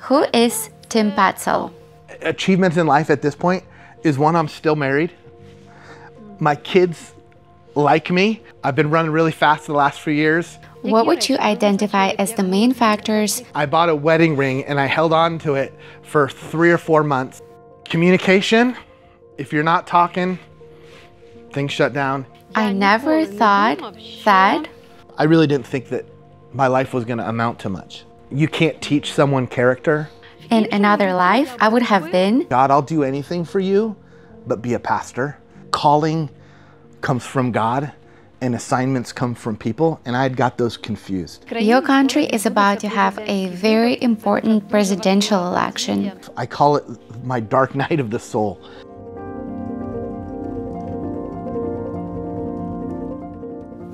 Who is Tim Poetzl? Achievements in life at this point is one, I'm still married. My kids like me. I've been running really fast the last few years. What would you identify as the main factors? I bought a wedding ring and I held on to it for three or four months. Communication, if you're not talking, things shut down. I never thought that I really didn't think that my life was going to amount to much. You can't teach someone character. in another life I would have been. God, I'll do anything for you, but be a pastor. Calling comes from God and assignments come from people, and I had got those confused. Your country is about to have a very important presidential election. I call it my dark night of the soul.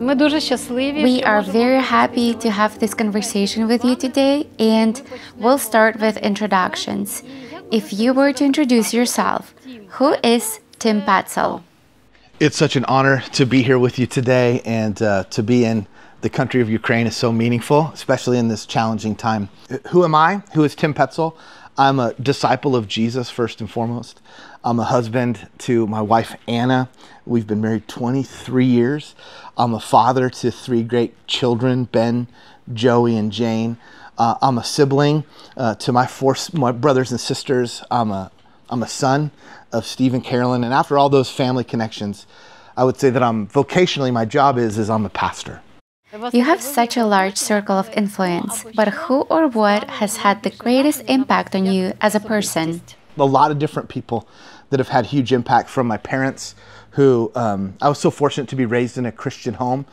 We are very happy to have this conversation with you today, and we'll start with introductions. If you were to introduce yourself, who is Tim Poetzl? It's such an honor to be here with you today, and uh, to be in the country of Ukraine is so meaningful, especially in this challenging time. Who am I? Who is Tim Poetzl? I'm a disciple of Jesus, first and foremost. I'm a husband to my wife, Anna. We've been married 23 years. I'm a father to three great children, Ben, Joey, and Jane. Uh, I'm a sibling uh, to my four my brothers and sisters. I'm a I'm a son of Steve and Carolyn, and after all those family connections, I would say that I'm vocationally my job is is I'm a pastor. You have such a large circle of influence, but who or what has had the greatest impact on you as a person? A lot of different people that have had huge impact from my parents, who um, I was so fortunate to be raised in a Christian home,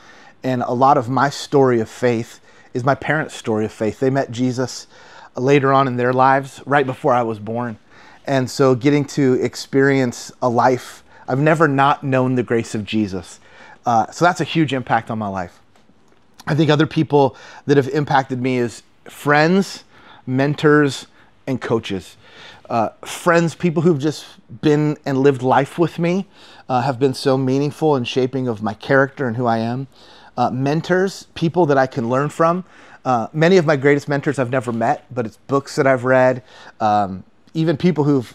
and a lot of my story of faith is my parents' story of faith. They met Jesus later on in their lives, right before I was born, and so getting to experience a life I've never not known the grace of Jesus. Uh, so that's a huge impact on my life. I think other people that have impacted me is friends, mentors, and coaches. Uh, friends, people who've just been and lived life with me, uh, have been so meaningful in shaping of my character and who I am. Uh, mentors, people that I can learn from. Uh, many of my greatest mentors I've never met, but it's books that I've read. Um, even people who've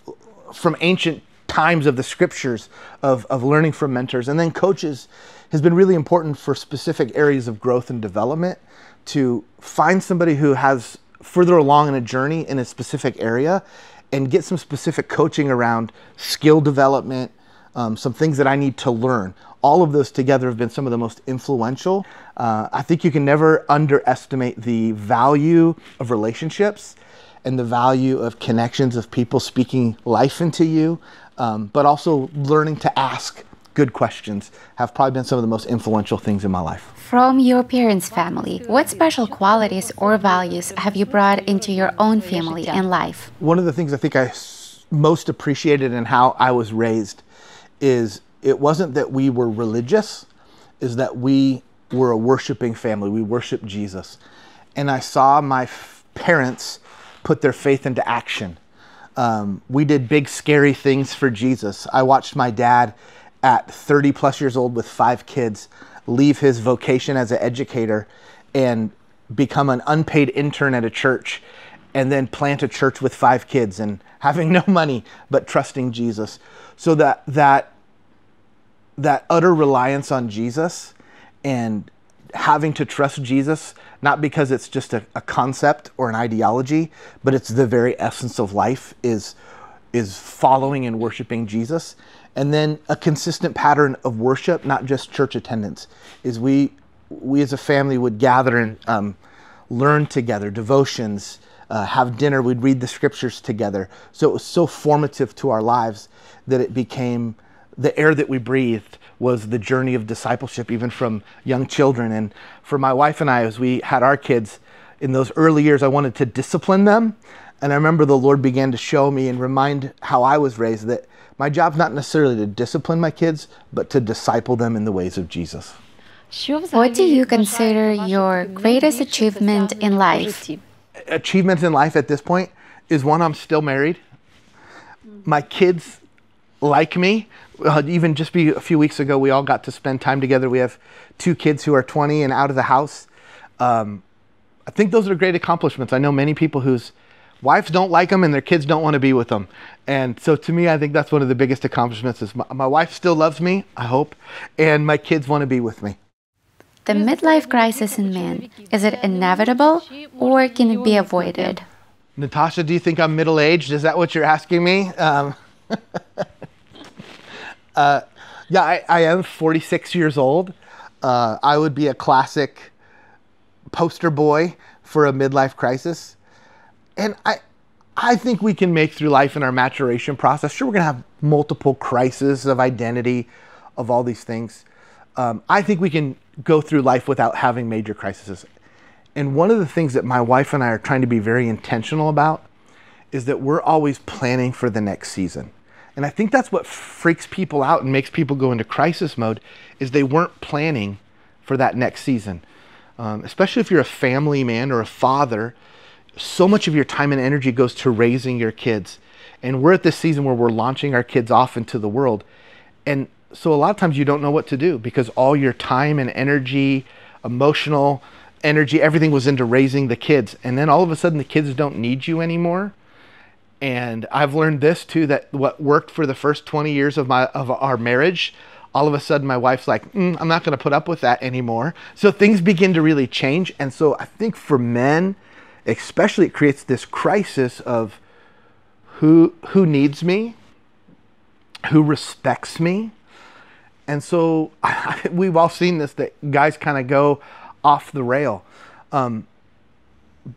from ancient times of the scriptures of, of learning from mentors and then coaches has been really important for specific areas of growth and development to find somebody who has further along in a journey in a specific area and get some specific coaching around skill development um, some things that i need to learn. All of those together have been some of the most influential. Uh, i think you can never underestimate the value of relationships and the value of connections of people speaking life into you, um, but also learning to ask good questions have probably been some of the most influential things in my life. From your parents' family, what special qualities or values have you brought into your own family and life? One of the things I think I most appreciated in how I was raised is it wasn't that we were religious, is that we were a worshiping family. We worshiped Jesus. And I saw my f- parents put their faith into action. Um, we did big, scary things for Jesus. I watched my dad at 30 plus years old with five kids leave his vocation as an educator and become an unpaid intern at a church and then plant a church with five kids and having no money but trusting Jesus. So that that that utter reliance on Jesus and having to trust Jesus, not because it's just a, a, concept or an ideology, but it's the very essence of life is is following and worshiping Jesus. And then a consistent pattern of worship, not just church attendance, is we we as a family would gather and um, learn together, devotions, uh, have dinner, we'd read the scriptures together. So it was so formative to our lives that it became the air that we breathed was the journey of discipleship, even from young children. And for my wife and I, as we had our kids in those early years, I wanted to discipline them. And I remember the Lord began to show me and remind how I was raised that my job's not necessarily to discipline my kids, but to disciple them in the ways of Jesus. What do you consider your greatest achievement in life? Achievements in life at this point is one, I'm still married. My kids like me. Uh, even just be a few weeks ago, we all got to spend time together. We have two kids who are 20 and out of the house. Um, I think those are great accomplishments. I know many people whose wives don't like them and their kids don't want to be with them. And so to me, I think that's one of the biggest accomplishments is my, my wife still loves me, I hope, and my kids want to be with me. The midlife crisis in men, is it inevitable or can it be avoided? Natasha, do you think I'm middle aged? Is that what you're asking me? Um, uh, yeah, I, I, am 46 years old. Uh, I would be a classic poster boy for a midlife crisis. And I, I think we can make through life in our maturation process. Sure, we're going to have multiple crises of identity, of all these things. Um, I think we can go through life without having major crises. And one of the things that my wife and I are trying to be very intentional about is that we're always planning for the next season. And I think that's what freaks people out and makes people go into crisis mode is they weren't planning for that next season. Um, especially if you're a family man or a father, so much of your time and energy goes to raising your kids. And we're at this season where we're launching our kids off into the world. And so a lot of times you don't know what to do because all your time and energy, emotional energy, everything was into raising the kids. And then all of a sudden the kids don't need you anymore. And I've learned this too that what worked for the first 20 years of my of our marriage, all of a sudden my wife's like, mm, I'm not going to put up with that anymore. So things begin to really change. And so I think for men, especially it creates this crisis of who who needs me, who respects me. And so we've all seen this that guys kind of go off the rail. Um,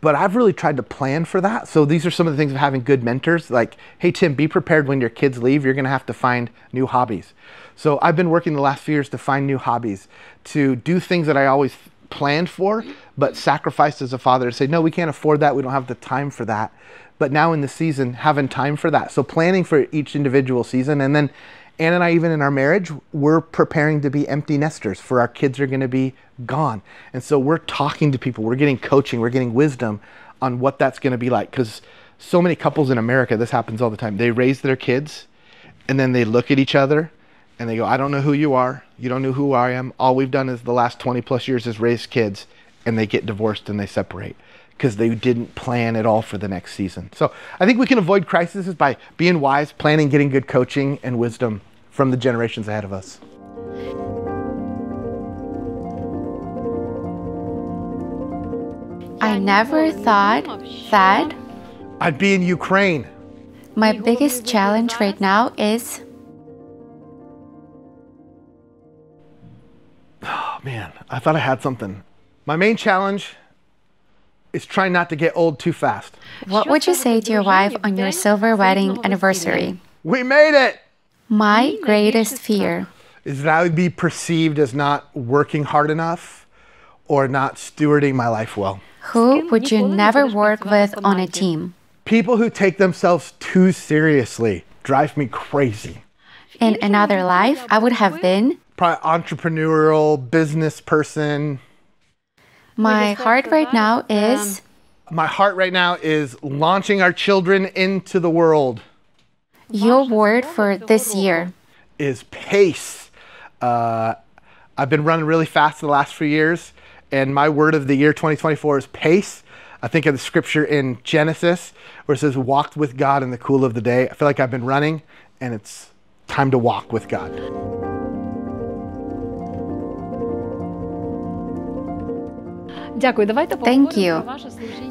but I've really tried to plan for that. So these are some of the things of having good mentors. Like, hey, Tim, be prepared when your kids leave. You're going to have to find new hobbies. So I've been working the last few years to find new hobbies, to do things that I always planned for, but sacrificed as a father to say, no, we can't afford that. We don't have the time for that. But now in the season, having time for that. So planning for each individual season. And then Ann and I, even in our marriage, we're preparing to be empty nesters for our kids are going to be gone. And so we're talking to people, we're getting coaching, we're getting wisdom on what that's going to be like. Because so many couples in America, this happens all the time. They raise their kids and then they look at each other and they go, I don't know who you are. You don't know who I am. All we've done is the last 20 plus years is raise kids and they get divorced and they separate because they didn't plan at all for the next season. So I think we can avoid crises by being wise, planning, getting good coaching and wisdom from the generations ahead of us. I never thought that I'd be in Ukraine. My biggest challenge right now is. Oh man, I thought I had something. My main challenge is trying not to get old too fast. What would you say to your wife on your silver wedding anniversary? We made it! My greatest fear is that I would be perceived as not working hard enough or not stewarding my life well. Who would you never work with on a team? People who take themselves too seriously drive me crazy. In another life, I would have been probably entrepreneurial business person. My heart right now is my heart right now is launching our children into the world. Your word for this year is pace. Uh, I've been running really fast the last few years, and my word of the year 2024 is pace. I think of the scripture in Genesis where it says, walked with God in the cool of the day. I feel like I've been running, and it's time to walk with God. Thank you.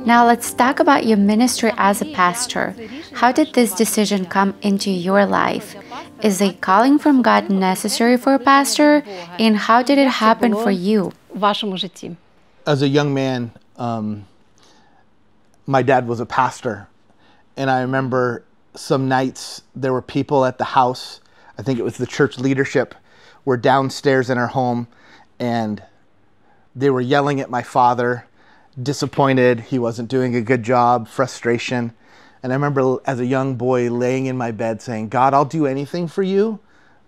Now let's talk about your ministry as a pastor. How did this decision come into your life? Is a calling from God necessary for a pastor? And how did it happen for you? As a young man, um, my dad was a pastor. And I remember some nights there were people at the house, I think it was the church leadership, were downstairs in our home and they were yelling at my father, disappointed he wasn't doing a good job, frustration. And I remember as a young boy laying in my bed saying, God, I'll do anything for you,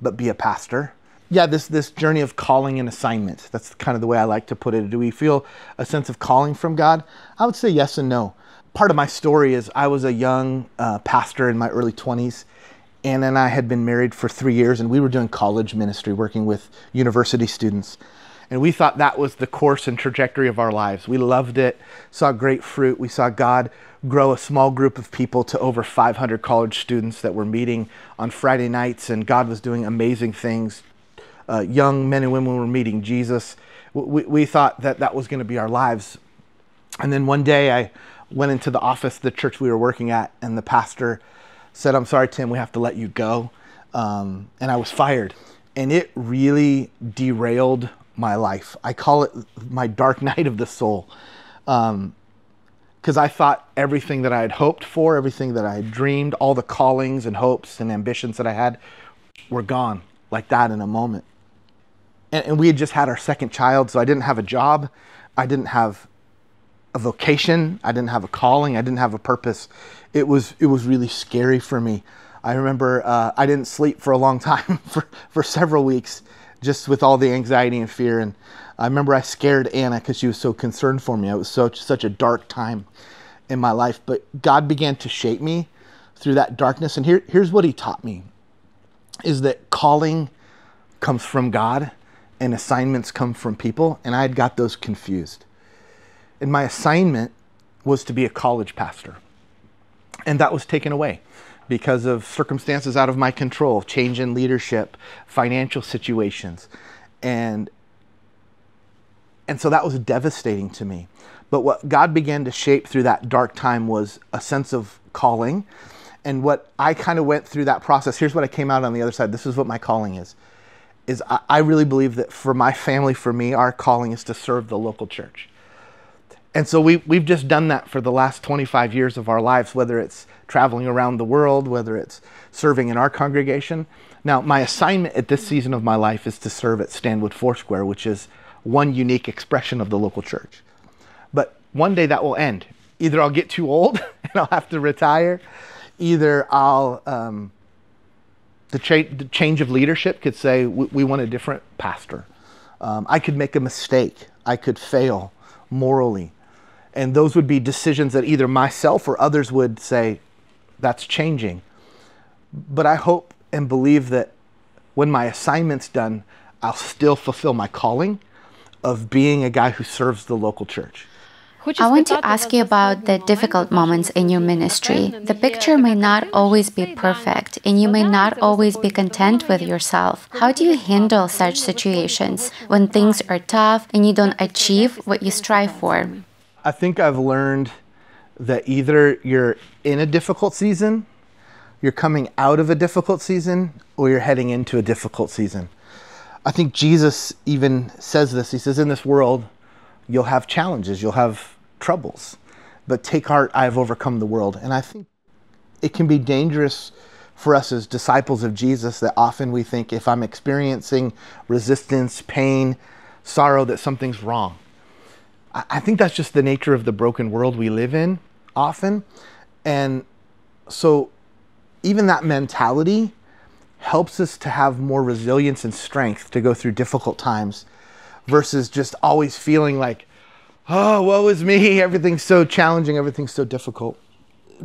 but be a pastor. Yeah, this, this journey of calling and assignment. That's kind of the way I like to put it. Do we feel a sense of calling from God? I would say yes and no. Part of my story is I was a young uh, pastor in my early 20s. Anna and I had been married for three years, and we were doing college ministry, working with university students. And we thought that was the course and trajectory of our lives. We loved it, saw great fruit. We saw God grow a small group of people to over 500 college students that were meeting on Friday nights, and God was doing amazing things. Uh, young men and women were meeting Jesus. We, we thought that that was going to be our lives. And then one day I went into the office, the church we were working at, and the pastor said, I'm sorry, Tim, we have to let you go. Um, and I was fired. And it really derailed my life. I call it my dark night of the soul. Um, because I thought everything that I had hoped for, everything that I had dreamed, all the callings and hopes and ambitions that I had were gone like that in a moment. And, and, we had just had our second child, so I didn't have a job. I didn't have a vocation. I didn't have a calling. I didn't have a purpose. It was, it was really scary for me. I remember uh, I didn't sleep for a long time, for, for several weeks, just with all the anxiety and fear. And I remember I scared Anna because she was so concerned for me. It was such such a dark time in my life, but God began to shape me through that darkness. And here, here's what He taught me: is that calling comes from God, and assignments come from people. And I had got those confused. And my assignment was to be a college pastor, and that was taken away because of circumstances out of my control, change in leadership, financial situations, and and so that was devastating to me. But what God began to shape through that dark time was a sense of calling. And what I kind of went through that process, here's what I came out on the other side. This is what my calling is. Is I, I really believe that for my family, for me, our calling is to serve the local church. And so we, we've just done that for the last 25 years of our lives, whether it's traveling around the world, whether it's serving in our congregation. Now, my assignment at this season of my life is to serve at Stanwood Foursquare, which is one unique expression of the local church. But one day that will end. Either I'll get too old and I'll have to retire, either I'll, um, the, cha- the, change of leadership could say, we, we want a different pastor. Um, I could make a mistake, I could fail morally. And those would be decisions that either myself or others would say, that's changing. But I hope and believe that when my assignment's done, I'll still fulfill my calling of being a guy who serves the local church. I want to ask you about the difficult moments in your ministry. The picture may not always be perfect, and you may not always be content with yourself. How do you handle such situations when things are tough and you don't achieve what you strive for? I think I've learned that either you're in a difficult season, you're coming out of a difficult season, or you're heading into a difficult season. I think Jesus even says this. He says, In this world, you'll have challenges, you'll have troubles, but take heart, I have overcome the world. And I think it can be dangerous for us as disciples of Jesus that often we think if I'm experiencing resistance, pain, sorrow, that something's wrong. I think that's just the nature of the broken world we live in often. And so, even that mentality helps us to have more resilience and strength to go through difficult times versus just always feeling like, oh, woe is me, everything's so challenging, everything's so difficult.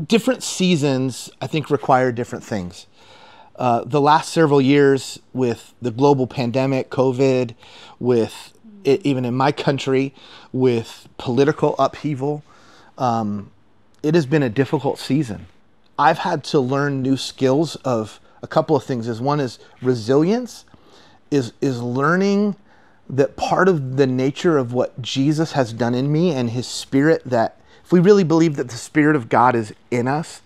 Different seasons, I think, require different things. Uh, the last several years with the global pandemic, COVID, with it, even in my country, with political upheaval, um, it has been a difficult season. I've had to learn new skills of a couple of things is one is resilience is is learning that part of the nature of what Jesus has done in me and his spirit that if we really believe that the spirit of God is in us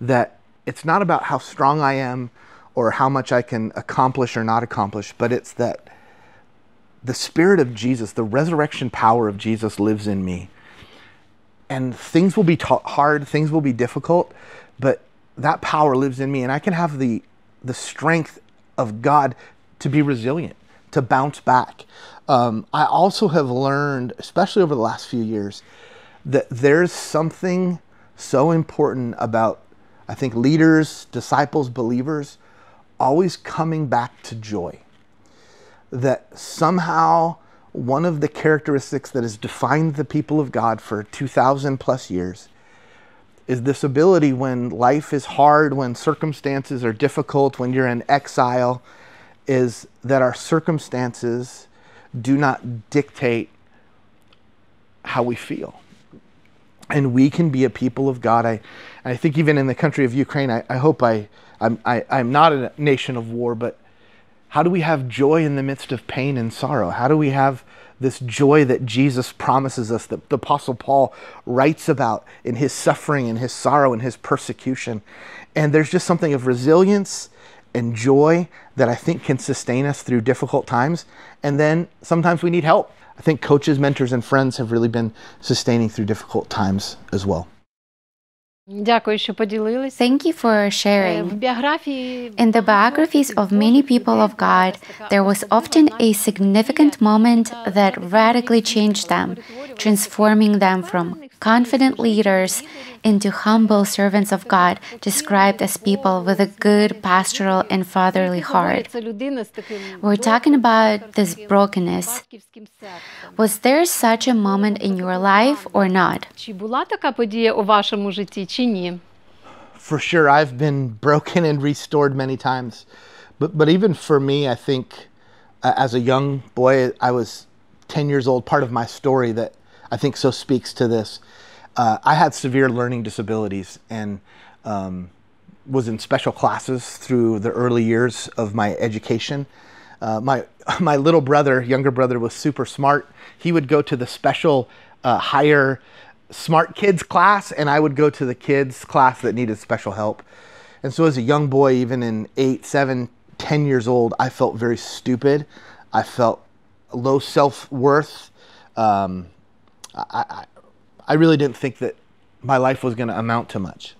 that it's not about how strong I am or how much I can accomplish or not accomplish but it's that the spirit of Jesus the resurrection power of Jesus lives in me and things will be ta- hard things will be difficult but that power lives in me and I can have the the strength of God to be resilient, to bounce back. Um, I also have learned, especially over the last few years, that there's something so important about, I think, leaders, disciples, believers always coming back to joy. That somehow one of the characteristics that has defined the people of God for 2,000 plus years is this ability when life is hard, when circumstances are difficult, when you're in exile, is that our circumstances do not dictate how we feel. and we can be a people of God. I, I think even in the country of Ukraine, I, I hope I, I'm, I, I'm not a nation of war, but how do we have joy in the midst of pain and sorrow? How do we have this joy that Jesus promises us, that the Apostle Paul writes about in his suffering and his sorrow and his persecution? And there's just something of resilience and joy that I think can sustain us through difficult times. And then sometimes we need help. I think coaches, mentors, and friends have really been sustaining through difficult times as well. Дякую, що поділилися. Thank you for В sharing. біографії In the biographies of many people of God, there was often a significant moment that radically changed them, transforming them from confident leaders into humble servants of God, described as people with a good pastoral and fatherly heart. це людина з таким We're talking about this brokenness. батьківським серцем. Was there such a moment in your life or not? Чи була така подія у вашому житті, чи ні? for sure I've been broken and restored many times. But but even for me, I think uh, as a young boy, I was 10 years old. Part of my story that I think so speaks to this. Uh, I had severe learning disabilities and um, was in special classes through the early years of my education. Uh, my my little brother, younger brother, was super smart. He would go to the special uh, higher smart kids class, and I would go to the kids class that needed special help. And so, as a young boy, even in eight, seven, ten years old, I felt very stupid. I felt low self worth. Um, I, I, I really didn't think that my life was going to amount to much.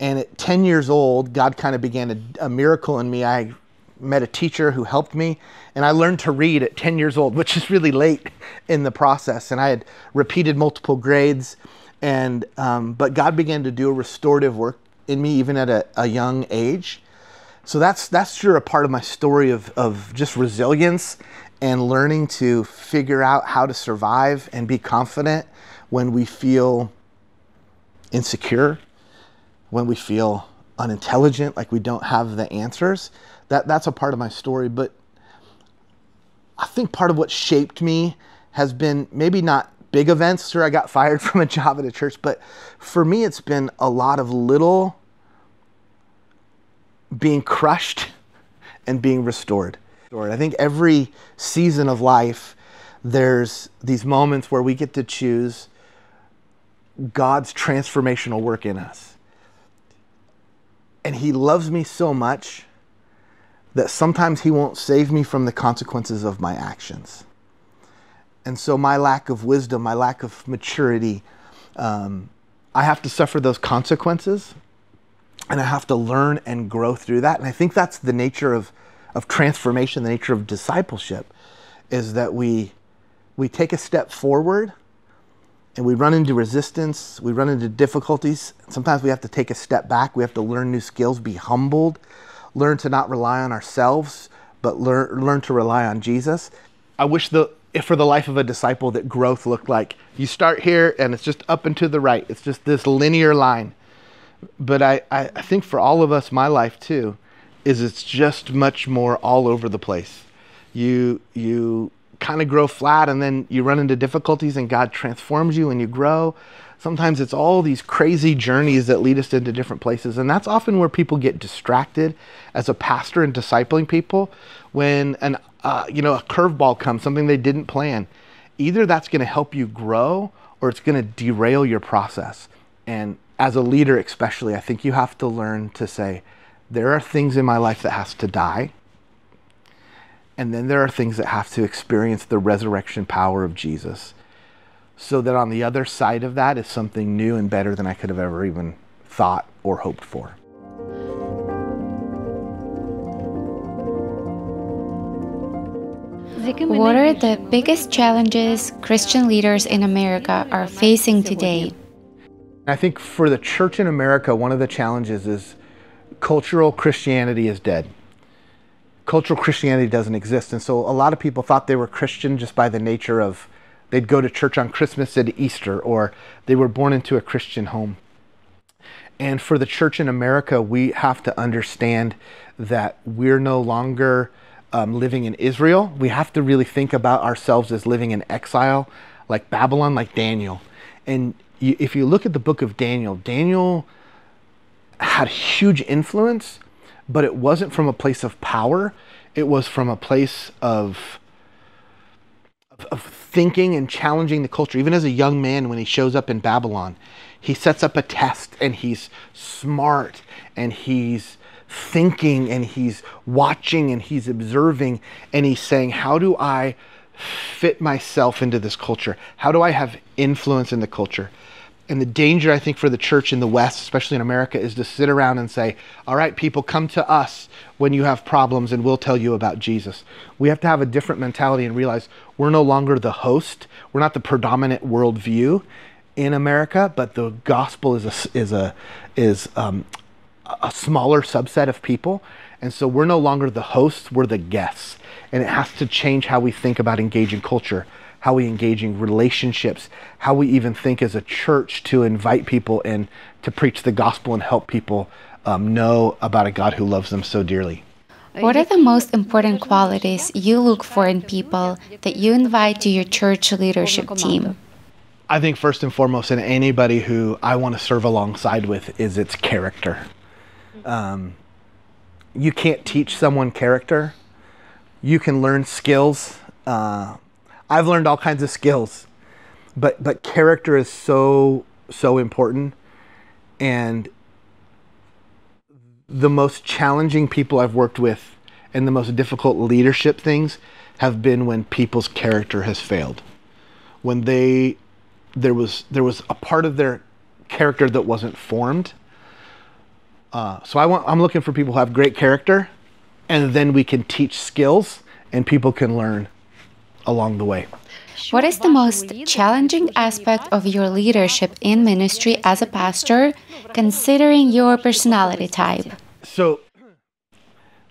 And at 10 years old, God kind of began a, a miracle in me. I met a teacher who helped me, and I learned to read at 10 years old, which is really late in the process. And I had repeated multiple grades, and um, but God began to do a restorative work in me even at a, a young age. So that's that's sure a part of my story of, of just resilience and learning to figure out how to survive and be confident when we feel insecure, when we feel unintelligent, like we don't have the answers. That that's a part of my story. But I think part of what shaped me has been maybe not big events. Sure, I got fired from a job at a church, but for me, it's been a lot of little being crushed and being restored. I think every season of life, there's these moments where we get to choose God's transformational work in us. And He loves me so much that sometimes He won't save me from the consequences of my actions. And so, my lack of wisdom, my lack of maturity, um, I have to suffer those consequences and I have to learn and grow through that. And I think that's the nature of, of transformation, the nature of discipleship, is that we, we take a step forward and we run into resistance, we run into difficulties. Sometimes we have to take a step back, we have to learn new skills, be humbled, learn to not rely on ourselves, but learn, learn to rely on Jesus. I wish the if for the life of a disciple that growth looked like you start here and it's just up and to the right. It's just this linear line but I, I think for all of us, my life too, is it's just much more all over the place. You you kind of grow flat and then you run into difficulties and God transforms you and you grow. Sometimes it's all these crazy journeys that lead us into different places. And that's often where people get distracted as a pastor and discipling people when an uh, you know a curveball comes, something they didn't plan. Either that's going to help you grow or it's going to derail your process. And as a leader especially i think you have to learn to say there are things in my life that has to die and then there are things that have to experience the resurrection power of Jesus. So that on the other side of that is something new and better than I could have ever even thought or hoped for. What are the biggest challenges Christian leaders in America are facing today? I think for the church in America, one of the challenges is cultural Christianity is dead. Cultural Christianity doesn't exist. And so a lot of people thought they were Christian just by the nature of they'd go to church on Christmas and Easter, or they were born into a Christian home. And for the church in America, we have to understand that we're no longer um, living in Israel. We have to really think about ourselves as living in exile, like Babylon, like Daniel. And you, if you look at the book of Daniel, Daniel had huge influence, but it wasn't from a place of power. It was from a place of, of, thinking and challenging the culture. Even as a young man, when he shows up in Babylon, he sets up a test and he's smart and he's thinking and he's watching and he's observing and he's saying, How do I fit myself into this culture? How do I have influence in the culture? And the danger, I think, for the church in the West, especially in America, is to sit around and say, All right, people, come to us when you have problems and we'll tell you about Jesus. We have to have a different mentality and realize we're no longer the host. We're not the predominant worldview in America, but the gospel is a, is a, is, um, a smaller subset of people. And so we're no longer the hosts, we're the guests. And it has to change how we think about engaging culture, how we engage in relationships, how we even think as a church to invite people in to preach the gospel and help people um, know about a God who loves them so dearly. What are the most important qualities you look for in people that you invite to your church leadership team? I think first and foremost, in anybody who I want to serve alongside with, is its character. Um, you can't teach someone character. You can learn skills. Uh, I've learned all kinds of skills, but but character is so so important. And the most challenging people I've worked with, and the most difficult leadership things, have been when people's character has failed. When they there was there was a part of their character that wasn't formed uh, so I want, I'm looking for people who have great character, and then we can teach skills, and people can learn along the way. What is the most challenging aspect of your leadership in ministry as a pastor, considering your personality type? So,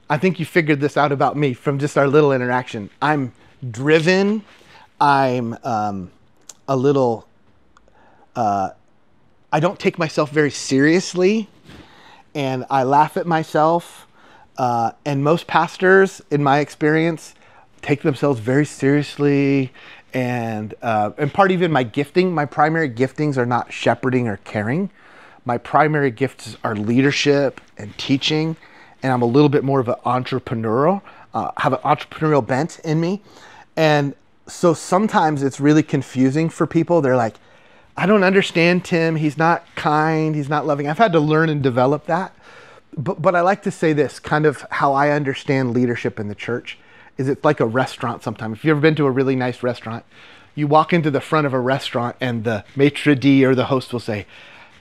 I think you figured this out about me from just our little interaction. I'm driven. I'm um, a little. Uh, I don't take myself very seriously and I laugh at myself. Uh, and most pastors, in my experience, take themselves very seriously. And, uh, and part even my gifting, my primary giftings are not shepherding or caring. My primary gifts are leadership and teaching. And I'm a little bit more of an entrepreneurial, uh, have an entrepreneurial bent in me. And so sometimes it's really confusing for people. They're like, I don't understand Tim. He's not kind. He's not loving. I've had to learn and develop that. But, but I like to say this kind of how I understand leadership in the church is it's like a restaurant sometimes. If you've ever been to a really nice restaurant, you walk into the front of a restaurant and the maitre d' or the host will say,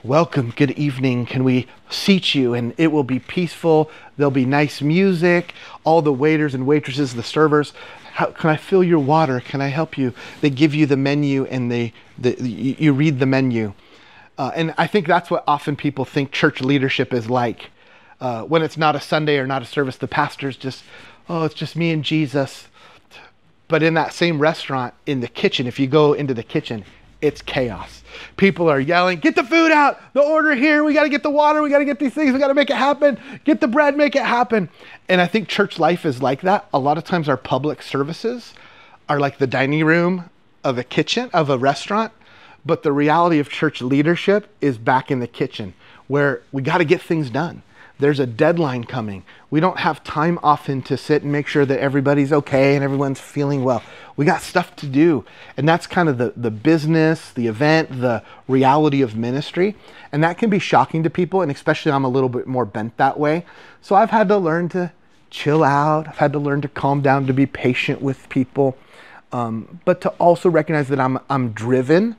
Welcome, good evening. Can we seat you? And it will be peaceful. There'll be nice music. All the waiters and waitresses, the servers, how, can I fill your water? Can I help you? They give you the menu and they, the, you read the menu. Uh, and I think that's what often people think church leadership is like. Uh, when it's not a Sunday or not a service, the pastor's just, oh, it's just me and Jesus. But in that same restaurant, in the kitchen, if you go into the kitchen, it's chaos. People are yelling, get the food out, the order here, we got to get the water, we got to get these things, we got to make it happen, get the bread, make it happen. And I think church life is like that. A lot of times our public services are like the dining room of a kitchen, of a restaurant. But the reality of church leadership is back in the kitchen where we got to get things done. There's a deadline coming. We don't have time often to sit and make sure that everybody's okay and everyone's feeling well. We got stuff to do. And that's kind of the, the business, the event, the reality of ministry. And that can be shocking to people. And especially I'm a little bit more bent that way. So I've had to learn to chill out. I've had to learn to calm down, to be patient with people. Um, but to also recognize that I'm, I'm driven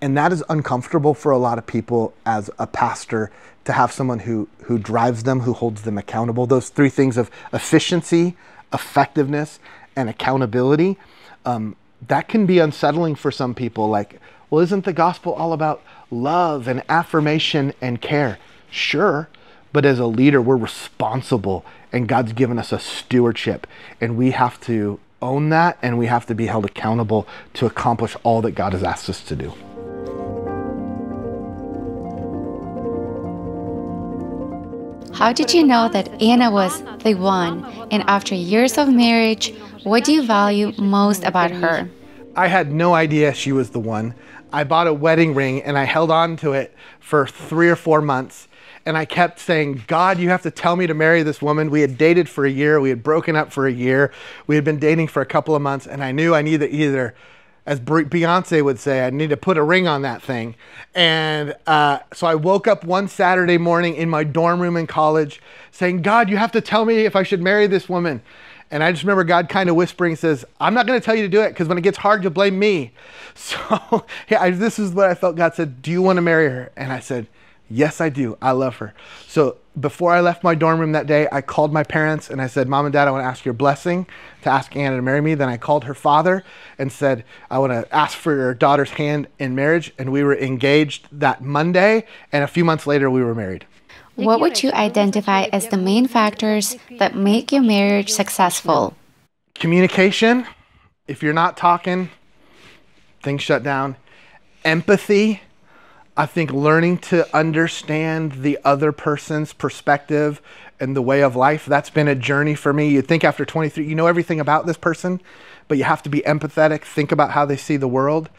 and that is uncomfortable for a lot of people as a pastor to have someone who who drives them who holds them accountable. Those three things of efficiency effectiveness and accountability um, that can be unsettling for some people. Like well isn't the gospel all about love and affirmation and care? Sure but as a leader we're responsible and god's given us a stewardship. And we have to own that and we have to be held accountable to accomplish all that god has asked us to do How did you know that Anna was the one? And after years of marriage, what do you value most about her? I had no idea she was the one. I bought a wedding ring and I held on to it for three or four months. And I kept saying, God, you have to tell me to marry this woman. We had dated for a year. We had broken up for a year. We had been dating for a couple of months. And I knew I needed either, as Beyonce would say, I need to put a ring on that thing. And uh, so I woke up one Saturday morning in my dorm room in college saying, God, you have to tell me if I should marry this woman. And I just remember God kind of whispering, says, I'm not going to tell you to do it because when it gets hard, you'll blame me. So yeah, I, this is what I felt God said, Do you want to marry her? And I said, Yes, I do. I love her. So before I left my dorm room that day, I called my parents and I said, Mom and Dad, I want to ask your blessing to ask Anna to marry me. Then I called her father and said, I want to ask for your daughter's hand in marriage. And we were engaged that Monday. And a few months later, we were married. What would you identify as the main factors that make your marriage successful? Communication. If you're not talking, things shut down. Empathy. I think learning to understand the other person's perspective and the way of life, that's been a journey for me. You think after 23, you know everything about this person, but you have to be empathetic, think about how they see the world.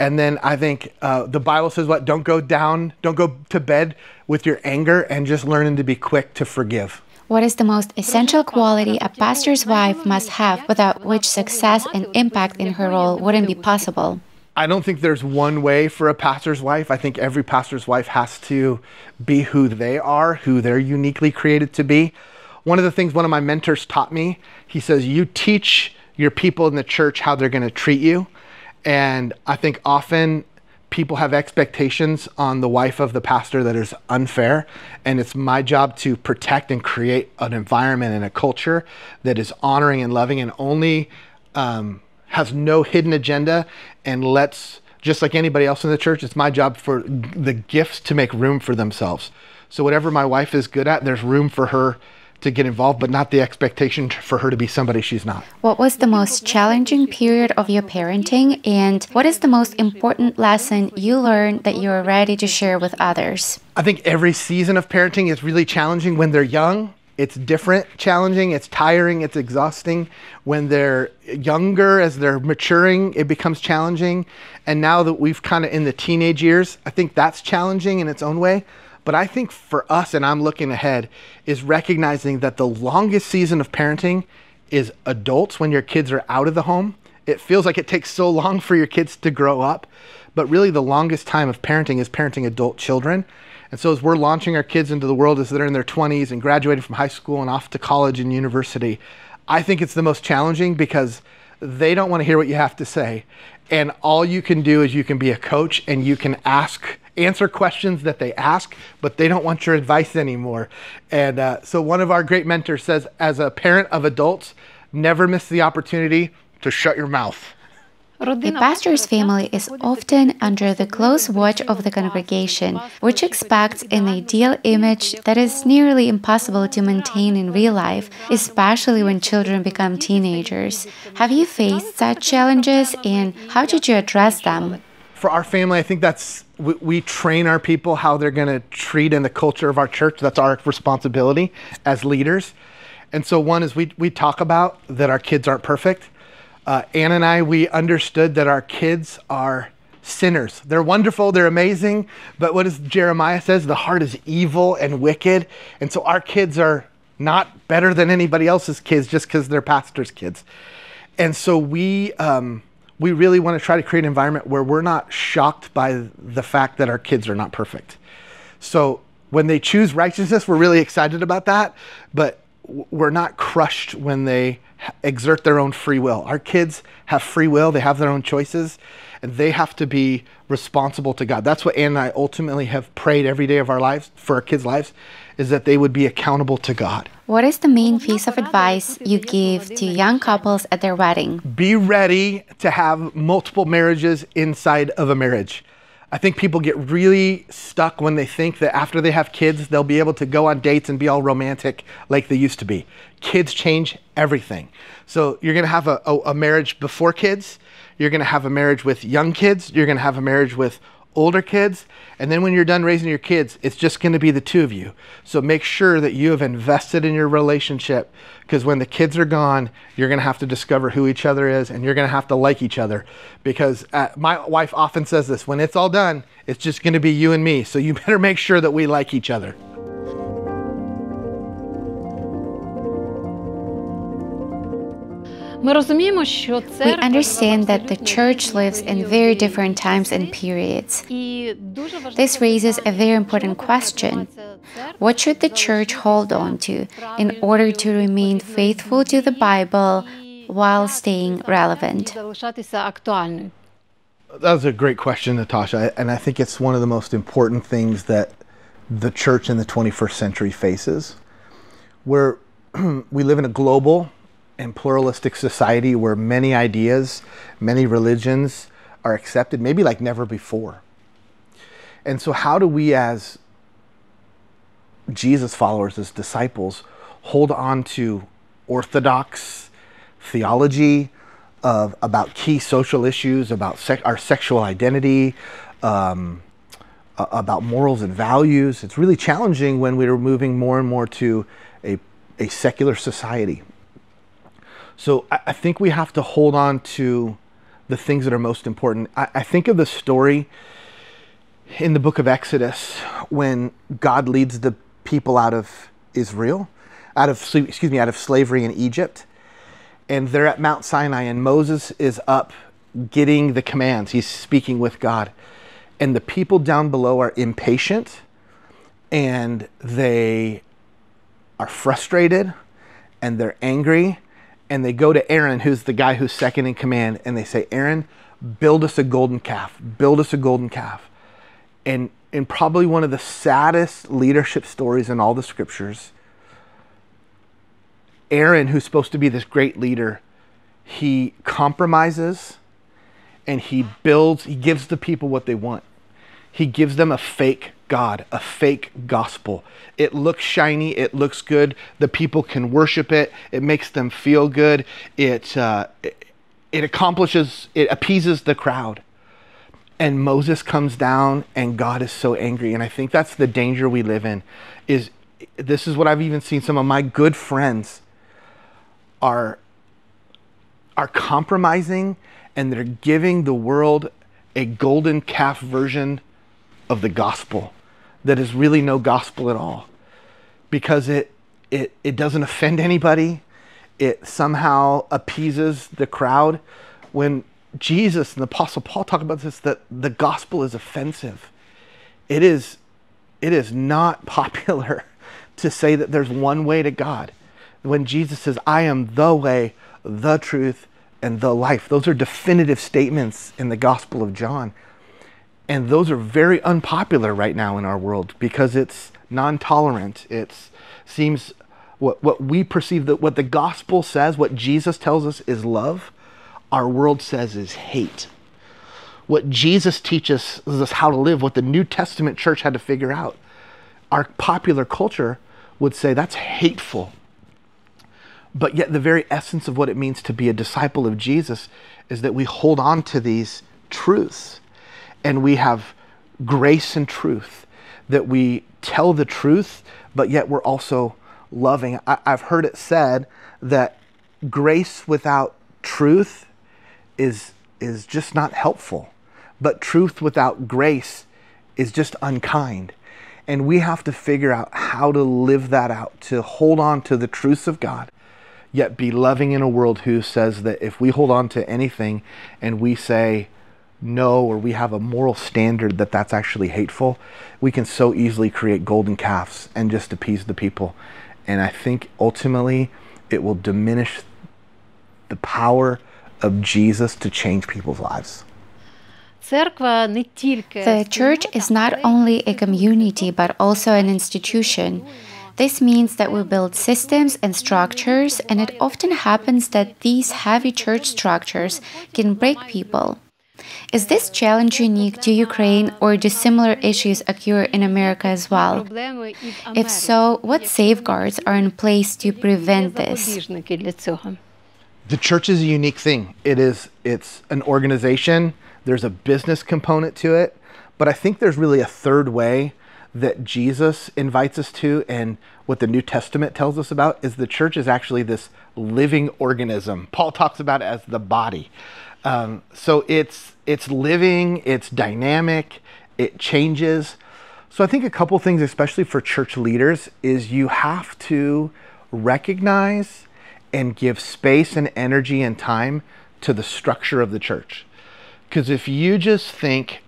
And then I think uh, the Bible says, what? Don't go down, don't go to bed with your anger and just learning to be quick to forgive. What is the most essential quality a pastor's wife must have without which success and impact in her role wouldn't be possible? I don't think there's one way for a pastor's wife. I think every pastor's wife has to be who they are, who they're uniquely created to be. One of the things one of my mentors taught me, he says, You teach your people in the church how they're going to treat you. And I think often people have expectations on the wife of the pastor that is unfair. And it's my job to protect and create an environment and a culture that is honoring and loving and only um, has no hidden agenda and lets, just like anybody else in the church, it's my job for the gifts to make room for themselves. So, whatever my wife is good at, there's room for her to get involved, but not the expectation for her to be somebody she's not. What was the most challenging period of your parenting, and what is the most important lesson you learned that you're ready to share with others? I think every season of parenting is really challenging when they're young. It's different, challenging, it's tiring, it's exhausting. When they're younger, as they're maturing, it becomes challenging. And now that we've kind of in the teenage years, I think that's challenging in its own way. But I think for us, and I'm looking ahead, is recognizing that the longest season of parenting is adults when your kids are out of the home. It feels like it takes so long for your kids to grow up, but really the longest time of parenting is parenting adult children. And so as we're launching our kids into the world as they're in their 20s and graduating from high school and off to college and university, I think it's the most challenging because they don't want to hear what you have to say. And all you can do is you can be a coach and you can ask answer questions that they ask, but they don't want your advice anymore. And uh, so, one of our great mentors says, as a parent of adults, never miss the opportunity to shut your mouth. The pastor's family is often under the close watch of the congregation, which expects an ideal image that is nearly impossible to maintain in real life, especially when children become teenagers. Have you faced such challenges? And how did you address them? For our family, I think that's we, we train our people how they're going to treat in the culture of our church. That's our responsibility as leaders. And so, one is we, we talk about that our kids aren't perfect. Uh, Ann and I, we understood that our kids are sinners. They're wonderful, they're amazing, but what does Jeremiah says? The heart is evil and wicked. And so our kids are not better than anybody else's kids just because they're pastor's kids. And so we um, we really want to try to create an environment where we're not shocked by the fact that our kids are not perfect. So when they choose righteousness, we're really excited about that, but we're not crushed when they exert their own free will. Our kids have free will, they have their own choices, and they have to be responsible to God. That's what Ann and I ultimately have prayed every day of our lives, for our kids' lives, is that they would be accountable to God. What is the main piece of advice you give to young couples at their wedding? Be ready to have multiple marriages inside of a marriage. I think people get really stuck when they think that after they have kids, they'll be able to go on dates and be all romantic like they used to be. Kids change everything. So you're going to have a, a, a, marriage before kids, you're going to have a marriage with young kids, you're going to have a marriage with older kids, and then when you're done raising your kids, it's just going to be the two of you. So make sure that you have invested in your relationship because when the kids are gone, you're going to have to discover who each other is and you're going to have to like each other. Because uh, my wife often says this when it's all done, it's just going to be you and me. So you better make sure that we like each other. We understand that the church lives in very different times and periods. This raises a very important question. What should the church hold on to in order to remain faithful to the Bible while staying relevant? That's a great question, Natasha, and I think it's one of the most important things that the church in the 21st century faces. Where we live in a global and pluralistic society where many ideas, many religions are accepted, maybe like never before. And so, how do we, as Jesus followers, as disciples, hold on to orthodox theology of about key social issues, about sec- our sexual identity, um, about morals and values? It's really challenging when we are moving more and more to a, a secular society. So I, I think we have to hold on to the things that are most important. I, I think of the story in the book of Exodus when God leads the people out of Israel, out of excuse me, out of slavery in Egypt, and they're at Mount Sinai, and Moses is up getting the commands. He's speaking with God, and the people down below are impatient, and they are frustrated, and they're angry, and they go to Aaron, who's the guy who's second in command, and they say, Aaron, build us a golden calf. Build us a golden calf. And in probably one of the saddest leadership stories in all the scriptures, Aaron, who's supposed to be this great leader, he compromises and he builds, he gives the people what they want. He gives them a fake God, a fake gospel. It looks shiny, it looks good. The people can worship it. It makes them feel good. It uh, it, it accomplishes, it appeases the crowd. And Moses comes down, and God is so angry. And I think that's the danger we live in. Is this is what I've even seen some of my good friends are are compromising and they're giving the world a golden calf version of the gospel that is really no gospel at all. Because it it it doesn't offend anybody. It somehow appeases the crowd. When Jesus and the apostle Paul talk about this that the gospel is offensive it is it is not popular to say that there's one way to God. When Jesus says I am the way the truth and the life those are definitive statements in the gospel of John and those are very unpopular right now in our world because it's non-tolerant. It seems what, what we perceive that what the gospel says what jesus tells us is love our world says is hate. What jesus teaches us how to live what the new testament church had to figure out. Our popular culture would say that's hateful. But yet the very essence of what it means to be a disciple of jesus is that we hold on to these truths and we have grace and truth that we tell the truth but yet we're also loving. I, i've heard it said that grace without truth is is just not helpful but truth without grace is just unkind. And we have to figure out how to live that out to hold on to the truths of god yet be loving in a world who says that if we hold on to anything and we say know or we have a moral standard that that's actually hateful, we can so easily create golden calves and just appease the people. And I think ultimately it will diminish the power of Jesus to change people's lives. The church is not only a community but also an institution. This means that we build systems and structures, and it often happens that these heavy church structures can break people. Is this challenge unique to Ukraine or do similar issues occur in America as well? If so, what safeguards are in place to prevent this? The church is a unique thing. It is it's an organization, there's a business component to it, but I think there's really a third way that Jesus invites us to and what the New Testament tells us about is the church is actually this living organism. Paul talks about it as the body. Um, so it's it's living, it's dynamic, it changes. So I think a couple things, especially for church leaders, is you have to recognize and give space and energy and time to the structure of the church. Because if you just think,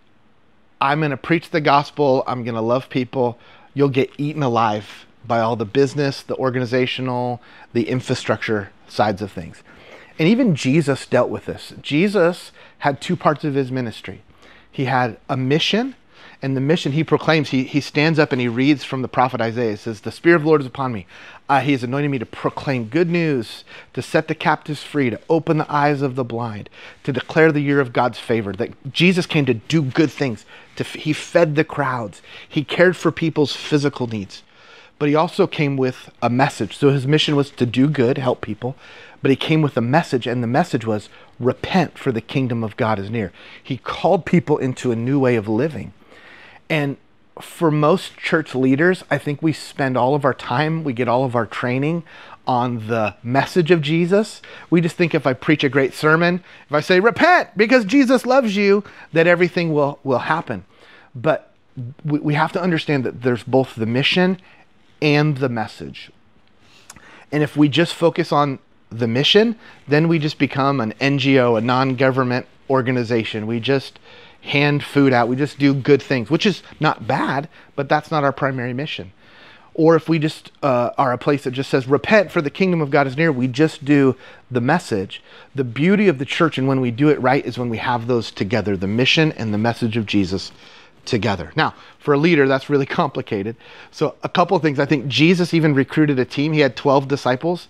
I'm going to preach the gospel, I'm going to love people, you'll get eaten alive by all the business, the organizational, the infrastructure sides of things. And even Jesus dealt with this. Jesus had two parts of his ministry. He had a mission and the mission he proclaims, he, he stands up and he reads from the prophet Isaiah. He says, The Spirit of the Lord is upon me. Uh, he has anointed me to proclaim good news, to set the captives free, to open the eyes of the blind, to declare the year of God's favor. That Jesus came to do good things. To, he fed the crowds, he cared for people's physical needs. But he also came with a message. So his mission was to do good, help people. But he came with a message, and the message was repent, for the kingdom of God is near. He called people into a new way of living. And for most church leaders, I think we spend all of our time, we get all of our training on the message of Jesus. We just think if I preach a great sermon, if I say repent because Jesus loves you, that everything will, will happen. But we, we have to understand that there's both the mission and the message. And if we just focus on the mission, then we just become an NGO, a non government organization. We just hand food out. We just do good things, which is not bad, but that's not our primary mission. Or if we just uh, are a place that just says, repent for the kingdom of God is near, we just do the message. The beauty of the church and when we do it right is when we have those together the mission and the message of Jesus together. Now, for a leader, that's really complicated. So, a couple of things. I think Jesus even recruited a team. He had 12 disciples.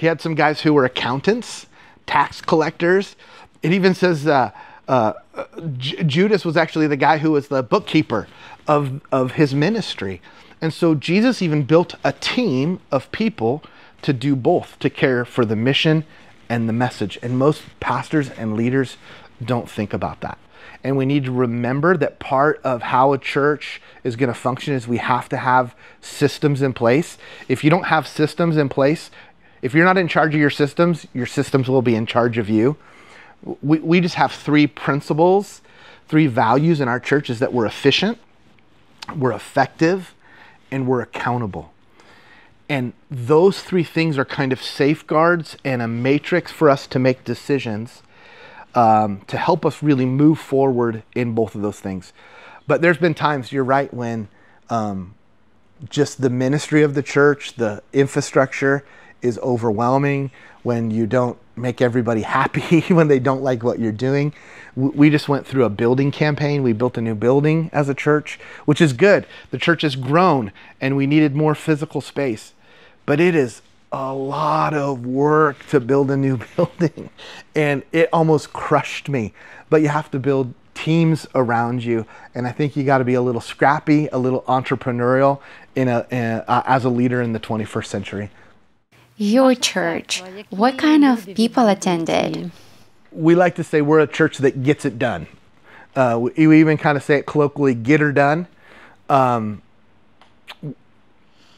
He had some guys who were accountants, tax collectors. It even says, uh, uh, J- Judas was actually the guy who was the bookkeeper of, of his ministry. And so Jesus even built a team of people to do both, to care for the mission and the message. And most pastors and leaders don't think about that. And we need to remember that part of how a church is going to function is we have to have systems in place. If you don't have systems in place, if you're not in charge of your systems, your systems will be in charge of you we, we just have three principles, three values in our church is that we're efficient, we're effective, and we're accountable. And those three things are kind of safeguards and a matrix for us to make decisions um, to help us really move forward in both of those things. But there's been times, you're right, when um, just the ministry of the church, the infrastructure is overwhelming, when you don't make everybody happy when they don't like what you're doing. We just went through a building campaign. We built a new building as a church, which is good. The church has grown and we needed more physical space. But it is a lot of work to build a new building and it almost crushed me. But you have to build teams around you and I think you got to be a little scrappy, a little entrepreneurial in a, in a uh, as a leader in the 21st century. Your church, what kind of people attended? We like to say we're a church that gets it done. Uh, we, even kind of say it colloquially, get her done. Um,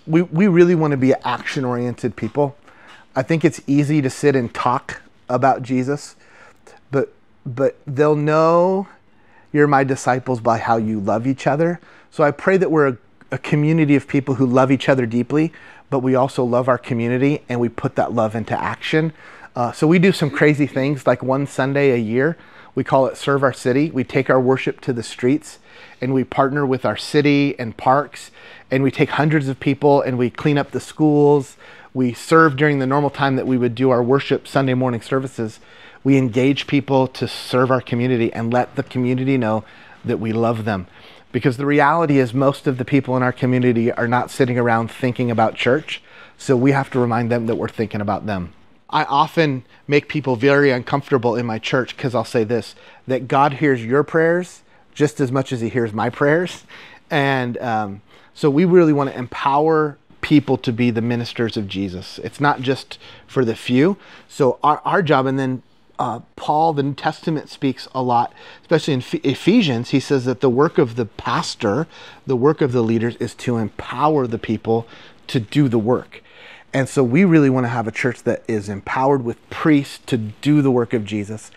we, we really want to be action oriented people. I think it's easy to sit and talk about Jesus, but, but they'll know you're my disciples by how you love each other. So I pray that we're a, a community of people who love each other deeply, but we also love our community and we put that love into action. Uh, so we do some crazy things like one Sunday a year. We call it Serve Our City. We take our worship to the streets and we partner with our city and parks and we take hundreds of people and we clean up the schools. We serve during the normal time that we would do our worship Sunday morning services. We engage people to serve our community and let the community know that we love them. Because the reality is, most of the people in our community are not sitting around thinking about church. So we have to remind them that we're thinking about them. I often make people very uncomfortable in my church because I'll say this that God hears your prayers just as much as He hears my prayers. And um, so we really want to empower people to be the ministers of Jesus. It's not just for the few. So our, our job, and then uh, Paul, the New Testament speaks a lot, especially in Ephesians. He says that the work of the pastor, the work of the leaders, is to empower the people to do the work. And so we really want to have a church that is empowered with priests to do the work of Jesus.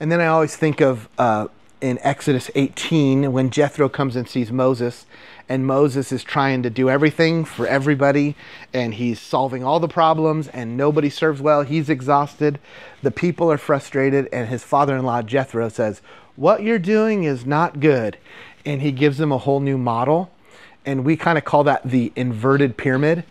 And then I always think of uh, in Exodus 18 when Jethro comes and sees Moses, and Moses is trying to do everything for everybody, and he's solving all the problems, and nobody serves well. He's exhausted. The people are frustrated, and his father in law, Jethro, says, What you're doing is not good. And he gives them a whole new model. And we kind of call that the inverted pyramid.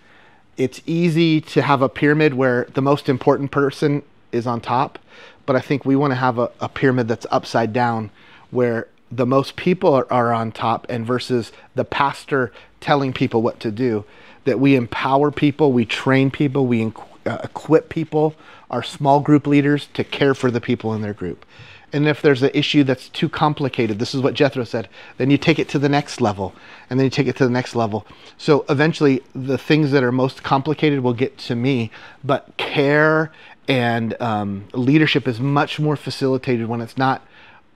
It's easy to have a pyramid where the most important person is on top, but I think we want to have a, a pyramid that's upside down where the most people are, on top and versus the pastor telling people what to do that we empower people we train people we uh, equip people our small group leaders to care for the people in their group. And if there's an issue that's too complicated this is what jethro said then you take it to the next level and then you take it to the next level. So eventually the things that are most complicated will get to me but care and um, leadership is much more facilitated when it's not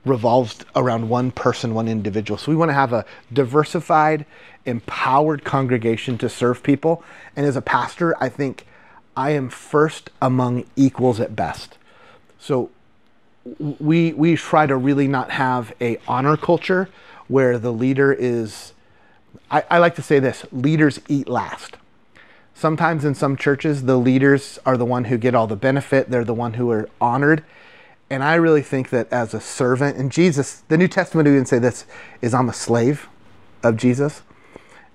revolves around one person, one individual. So we want to have a diversified, empowered congregation to serve people. And as a pastor, I think I am first among equals at best. So we we try to really not have a honor culture where the leader is I, I like to say this leaders eat last sometimes in some churches the leaders are the one who get all the benefit they're the one who are honored and I really think that as a servant, and Jesus, the New Testament even say this, is I'm a slave of Jesus.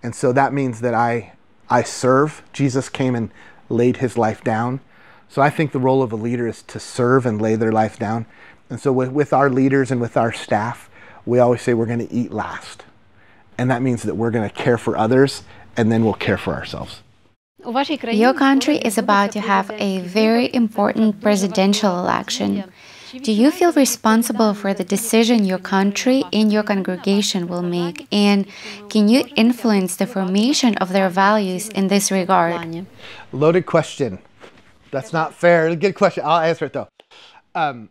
And so that means that I I serve. Jesus came and laid his life down. So I think the role of a leader is to serve and lay their life down. And so with, with our leaders and with our staff, we always say we're going to eat last. And that means that we're going to care for others and then we'll care for ourselves. Your country is about to have a very important presidential election. Do you feel responsible for the decision your country and your congregation will make? And can you influence the formation of their values in this regard? Loaded question. That's not fair. Good question. I'll answer it though. Um,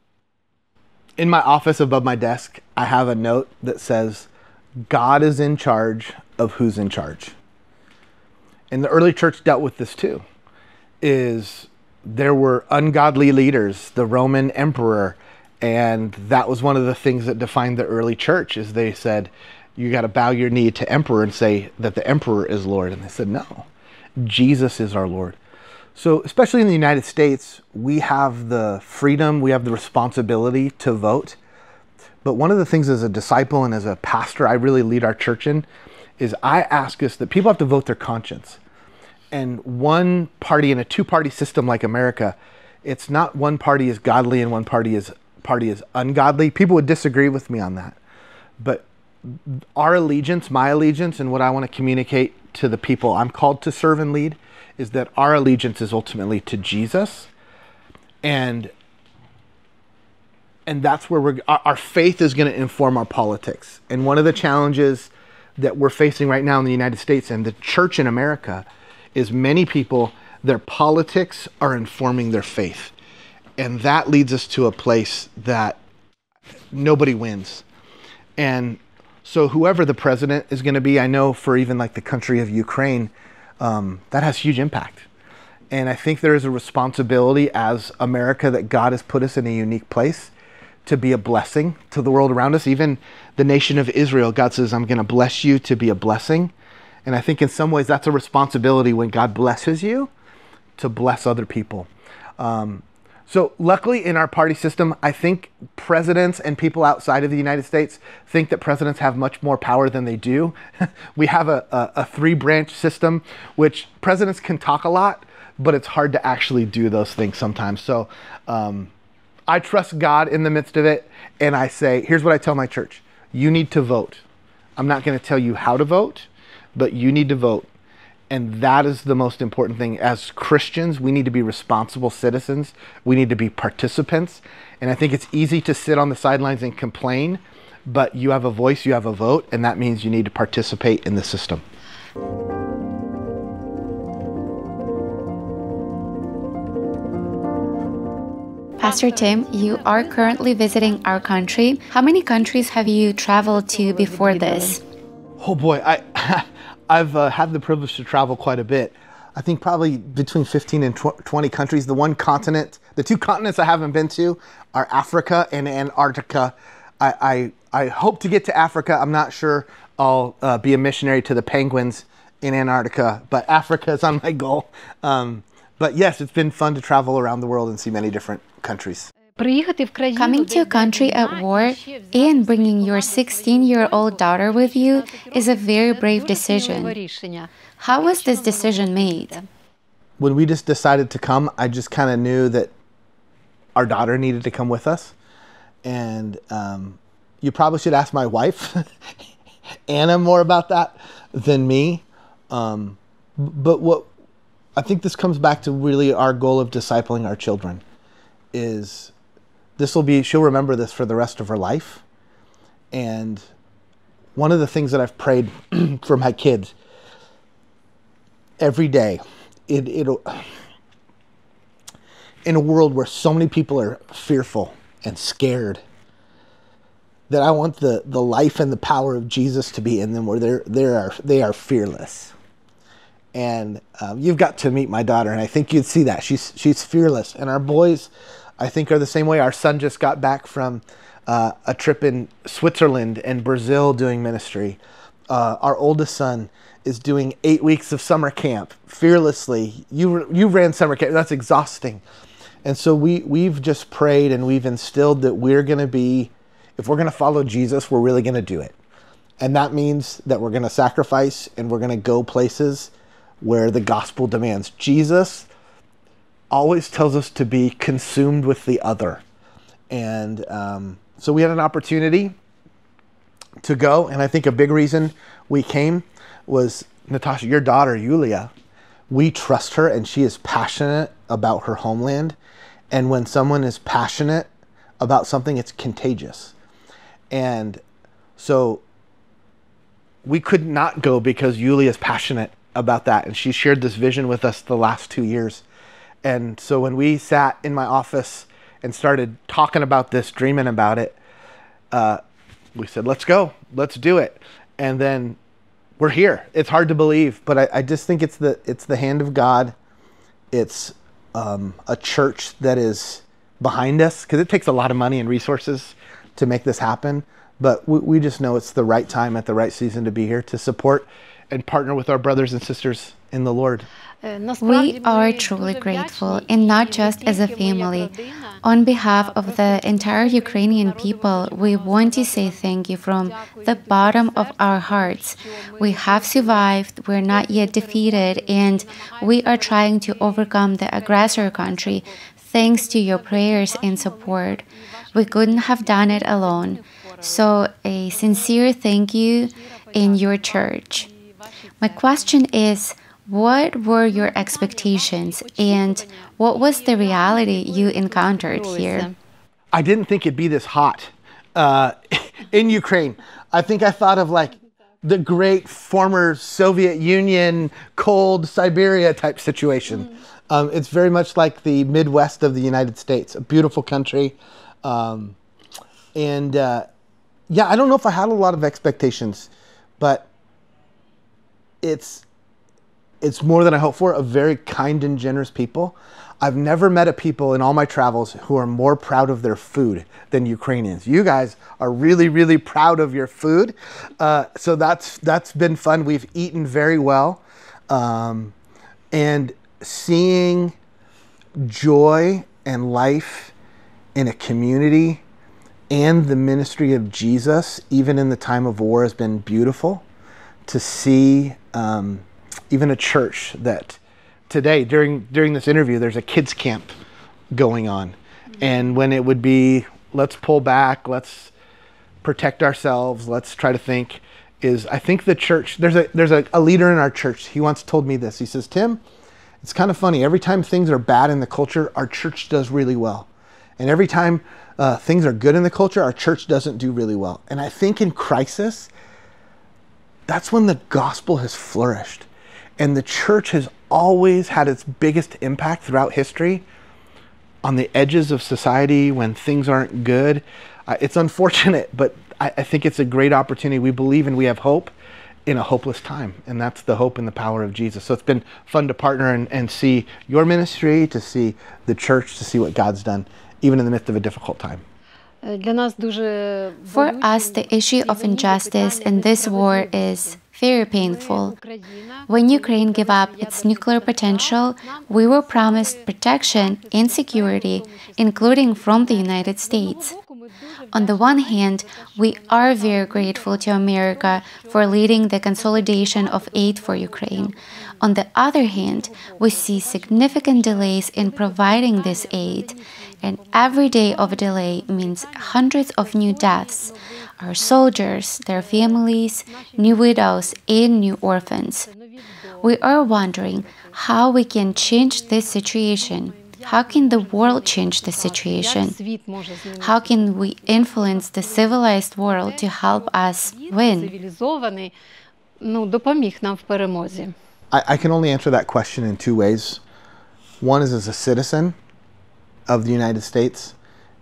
in my office above my desk, I have a note that says, God is in charge of who's in charge. And the early church dealt with this too. Is there were ungodly leaders, the Roman emperor, and that was one of the things that defined the early church is they said you got to bow your knee to emperor and say that the emperor is lord. And they said no. Jesus is our lord. So especially in the united states we have the freedom we have the responsibility to vote. But one of the things as a disciple and as a pastor i really lead our church in is i ask us that people have to vote their conscience and one party in a two party system like America, it's not one party is godly and one party is party is ungodly. People would disagree with me on that. But our allegiance, my allegiance, and what I want to communicate to the people I'm called to serve and lead is that our allegiance is ultimately to Jesus. And and that's where we're our, our faith is going to inform our politics. And one of the challenges that we're facing right now in the United States and the church in America is many people, their politics are informing their faith. And that leads us to a place that nobody wins. And so, whoever the president is going to be, I know for even like the country of Ukraine, um, that has huge impact. And I think there is a responsibility as America that God has put us in a unique place to be a blessing to the world around us. Even the nation of Israel, God says, I'm going to bless you to be a blessing. And I think in some ways that's a responsibility when God blesses you to bless other people. Um, so, luckily, in our party system, I think presidents and people outside of the United States think that presidents have much more power than they do. we have a, a, a three branch system, which presidents can talk a lot, but it's hard to actually do those things sometimes. So, um, I trust God in the midst of it, and I say, here's what I tell my church you need to vote. I'm not going to tell you how to vote but you need to vote. And that is the most important thing. As Christians, we need to be responsible citizens. We need to be participants. And I think it's easy to sit on the sidelines and complain, but you have a voice, you have a vote, and that means you need to participate in the system. Pastor Tim, you are currently visiting our country. How many countries have you traveled to before this? Oh boy, I I've uh, had the privilege to travel quite a bit. I think probably between 15 and tw- 20 countries. The one continent, the two continents I haven't been to are Africa and Antarctica. I, I, I hope to get to Africa. I'm not sure I'll uh, be a missionary to the penguins in Antarctica, but Africa is on my goal. Um, but yes, it's been fun to travel around the world and see many different countries. Coming to a country at war and bringing your 16 year old daughter with you is a very brave decision. How was this decision made? When we just decided to come, I just kind of knew that our daughter needed to come with us. And um, you probably should ask my wife, Anna, more about that than me. Um, but what I think this comes back to really our goal of discipling our children is this will be she'll remember this for the rest of her life. And one of the things that i've prayed for my kids every day it, it'll in a world where so many people are fearful and scared that i want the, the life and the power of jesus to be in them where they're, they are, they are fearless. And um, you've got to meet my daughter and i think you'd see that. She's, she's fearless. And our boys I think are the same way. Our son just got back from uh, a trip in Switzerland and Brazil doing ministry. Uh, our oldest son is doing eight weeks of summer camp fearlessly. You you ran summer camp. That's exhausting, and so we we've just prayed and we've instilled that we're going to be, if we're going to follow Jesus, we're really going to do it, and that means that we're going to sacrifice and we're going to go places where the gospel demands. Jesus always tells us to be consumed with the other. And um, so we had an opportunity to go. And I think a big reason we came was Natasha, your daughter, Yulia. We trust her and she is passionate about her homeland. And when someone is passionate about something, it's contagious. And so we could not go because Yulia is passionate about that. And she shared this vision with us the last two years. And so when we sat in my office and started talking about this, dreaming about it, uh, we said, let's go, let's do it. And then we're here. It's hard to believe, but I, I just think it's the, it's the hand of God. It's um, a church that is behind us because it takes a lot of money and resources to make this happen. But we, we just know it's the right time at the right season to be here to support and partner with our brothers and sisters in the Lord. We are truly grateful, and not just as a family. On behalf of the entire Ukrainian people, we want to say thank you from the bottom of our hearts. We have survived, we're not yet defeated, and we are trying to overcome the aggressor country thanks to your prayers and support. We couldn't have done it alone. So, a sincere thank you in your church. My question is what were your expectations and what was the reality you encountered here? I didn't think it'd be this hot uh, in Ukraine. I think I thought of like the great former Soviet Union, cold Siberia type situation. Mm. Um, it's very much like the Midwest of the United States, a beautiful country. Um, and uh, yeah, I don't know if I had a lot of expectations, but it's it's more than I hoped for, a very kind and generous people. I've never met a people in all my travels who are more proud of their food than Ukrainians. You guys are really, really proud of your food. Uh, so that's, that's been fun. We've eaten very well. Um, and seeing joy and life in a community and the ministry of Jesus, even in the time of war, has been beautiful to see. Um, even a church that today during during this interview there's a kids camp going on. And when it would be let's pull back let's protect ourselves let's try to think is i think the church there's a there's a, a leader in our church. He once told me this. He says tim it's kind of funny. Every time things are bad in the culture our church does really well. And every time uh, things are good in the culture our church doesn't do really well. And i think in crisis that's when the gospel has flourished and the church has always had its biggest impact throughout history on the edges of society when things aren't good. Uh, it's unfortunate, but I, I think it's a great opportunity. We believe and we have hope in a hopeless time, and that's the hope and the power of Jesus. So it's been fun to partner and, and see your ministry, to see the church, to see what God's done, even in the midst of a difficult time. For us, the issue of injustice in this war is very painful. When Ukraine gave up its nuclear potential, we were promised protection and security, including from the United States. On the one hand, we are very grateful to America for leading the consolidation of aid for Ukraine. On the other hand, we see significant delays in providing this aid, and every day of delay means hundreds of new deaths. Our soldiers, their families, new widows, and new orphans. We are wondering how we can change this situation. How can the world change the situation? How can we influence the civilized world to help us win? I, I can only answer that question in two ways. One is as a citizen, of the United States,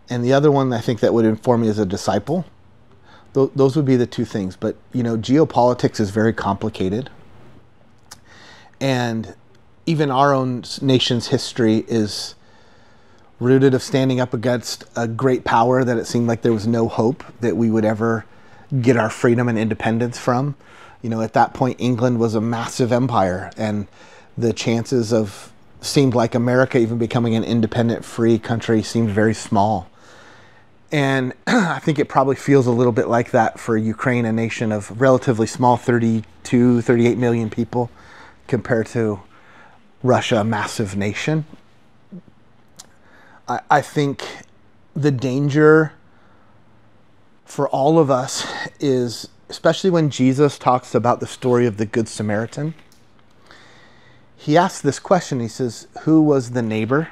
and the other one I think that would inform me as a disciple. Th- those would be the two things. But you know, geopolitics is very complicated, and even our own nation's history is rooted of standing up against a great power that it seemed like there was no hope that we would ever get our freedom and independence from. You know, at that point, England was a massive empire, and the chances of seemed like America even becoming an independent, free country seemed very small. And I think it probably feels a little bit like that for Ukraine, a nation of relatively small 32, 38 million people, compared to Russia, a massive nation. I, I think the danger for all of us is, especially when Jesus talks about the story of the Good Samaritan, he asks this question. He says, Who was the neighbor?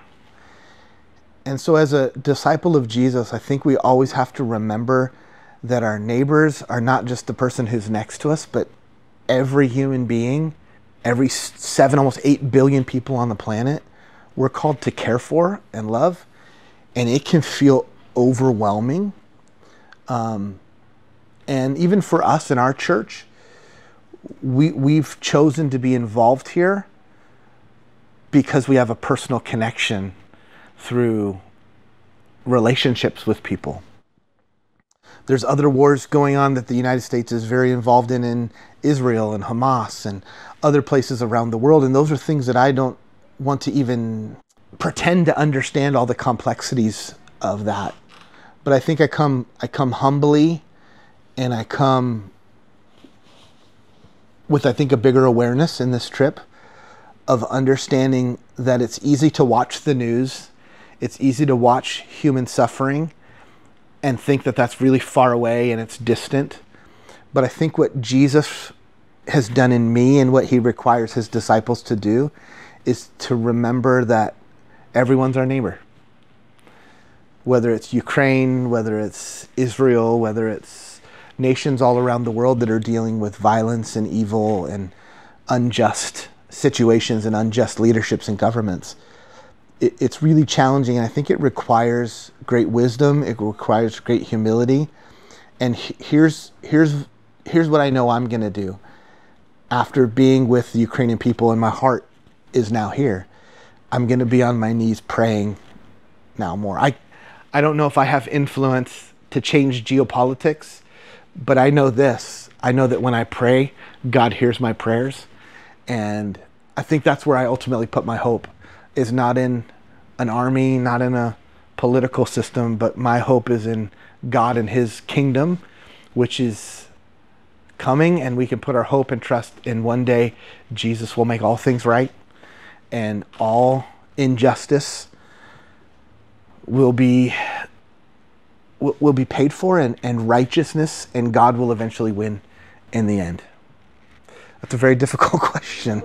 And so, as a disciple of Jesus, I think we always have to remember that our neighbors are not just the person who's next to us, but every human being, every seven, almost eight billion people on the planet, we're called to care for and love. And it can feel overwhelming. Um, and even for us in our church, we, we've chosen to be involved here because we have a personal connection through relationships with people. There's other wars going on that the United States is very involved in in Israel and Hamas and other places around the world and those are things that I don't want to even pretend to understand all the complexities of that. But I think I come I come humbly and I come with I think a bigger awareness in this trip of understanding that it's easy to watch the news, it's easy to watch human suffering and think that that's really far away and it's distant. But I think what Jesus has done in me and what he requires his disciples to do is to remember that everyone's our neighbor. Whether it's Ukraine, whether it's Israel, whether it's nations all around the world that are dealing with violence and evil and unjust situations and unjust leaderships and governments. It, it's really challenging, and I think it requires great wisdom. It requires great humility. And he- here's here's here's what I know I'm going to do. After being with the Ukrainian people, and my heart is now here, I'm going to be on my knees praying now more. I I don't know if I have influence to change geopolitics, but I know this. I know that when I pray, God hears my prayers. And I think that's where I ultimately put my hope is not in an army, not in a political system, but my hope is in God and his kingdom, which is coming and we can put our hope and trust in one day Jesus will make all things right and all injustice will be will, be paid for and, and righteousness and God will eventually win in the end. That's a very difficult question.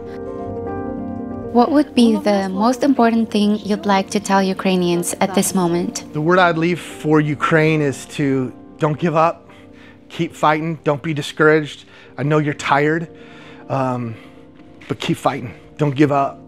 What would be the most important thing you'd like to tell Ukrainians at this moment? The word I'd leave for Ukraine is to don't give up, keep fighting, don't be discouraged. I know you're tired, um, but keep fighting. Don't give up.